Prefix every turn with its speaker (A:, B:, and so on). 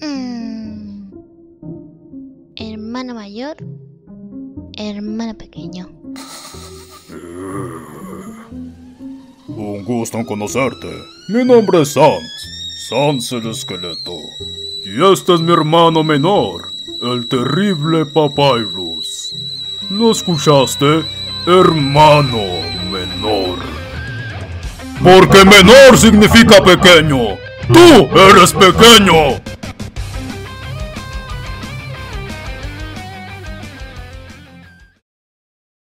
A: Mm. Hermano mayor, hermano pequeño. Uh.
B: Un gusto en conocerte. Mi nombre es Sans, Sans el esqueleto. Y este es mi hermano menor, el terrible Papyrus. ¿Lo escuchaste? Hermano menor. Porque menor significa pequeño. Tú eres pequeño.